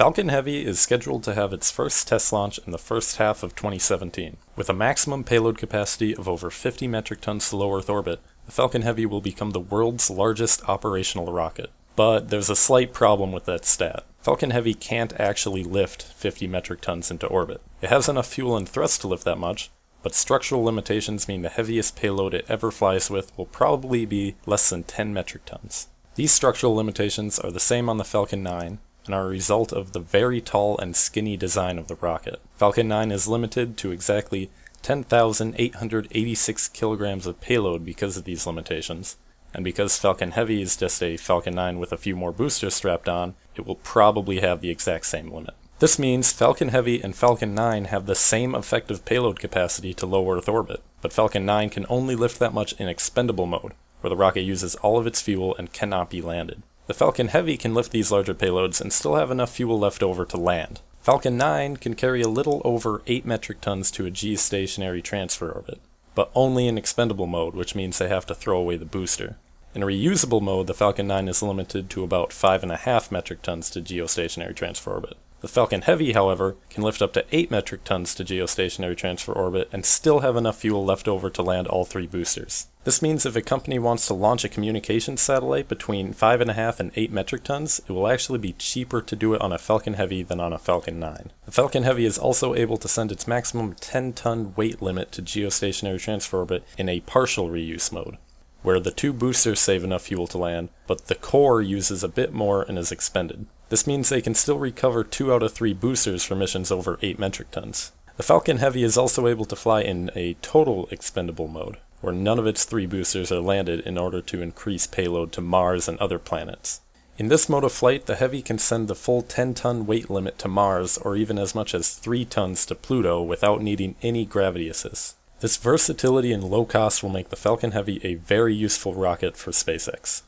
Falcon Heavy is scheduled to have its first test launch in the first half of 2017. With a maximum payload capacity of over 50 metric tons to low Earth orbit, the Falcon Heavy will become the world's largest operational rocket. But there's a slight problem with that stat. Falcon Heavy can't actually lift 50 metric tons into orbit. It has enough fuel and thrust to lift that much, but structural limitations mean the heaviest payload it ever flies with will probably be less than 10 metric tons. These structural limitations are the same on the Falcon 9, and are a result of the very tall and skinny design of the rocket. Falcon 9 is limited to exactly 10,886 kilograms of payload because of these limitations, and because Falcon Heavy is just a Falcon 9 with a few more boosters strapped on, it will probably have the exact same limit. This means Falcon Heavy and Falcon 9 have the same effective payload capacity to low Earth orbit, but Falcon 9 can only lift that much in expendable mode, where the rocket uses all of its fuel and cannot be landed. The Falcon Heavy can lift these larger payloads and still have enough fuel left over to land. Falcon 9 can carry a little over 8 metric tons to a geostationary transfer orbit, but only in expendable mode, which means they have to throw away the booster. In reusable mode, the Falcon 9 is limited to about 5.5 metric tons to geostationary transfer orbit. The Falcon Heavy, however, can lift up to 8 metric tons to geostationary transfer orbit and still have enough fuel left over to land all three boosters. This means if a company wants to launch a communications satellite between 5.5 and 8 metric tons, it will actually be cheaper to do it on a Falcon Heavy than on a Falcon 9. The Falcon Heavy is also able to send its maximum 10 ton weight limit to geostationary transfer orbit in a partial reuse mode where the two boosters save enough fuel to land, but the core uses a bit more and is expended. This means they can still recover 2 out of 3 boosters for missions over 8 metric tons. The Falcon Heavy is also able to fly in a total expendable mode, where none of its 3 boosters are landed in order to increase payload to Mars and other planets. In this mode of flight, the Heavy can send the full 10 ton weight limit to Mars or even as much as 3 tons to Pluto without needing any gravity assist. This versatility and low cost will make the Falcon Heavy a very useful rocket for SpaceX.